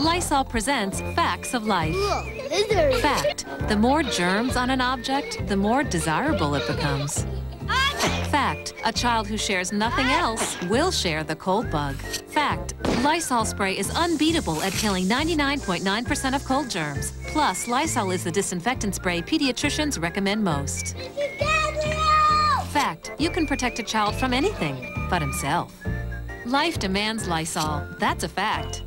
Lysol presents Facts of Life. Fact, the more germs on an object, the more desirable it becomes. Fact, a child who shares nothing else will share the cold bug. Fact, Lysol spray is unbeatable at killing 99.9% of cold germs. Plus, Lysol is the disinfectant spray pediatricians recommend most. Fact, you can protect a child from anything but himself. Life demands Lysol. That's a fact.